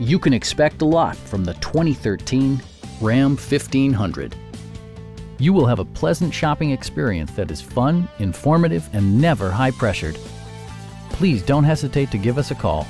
You can expect a lot from the 2013 Ram 1500. You will have a pleasant shopping experience that is fun, informative, and never high pressured. Please don't hesitate to give us a call.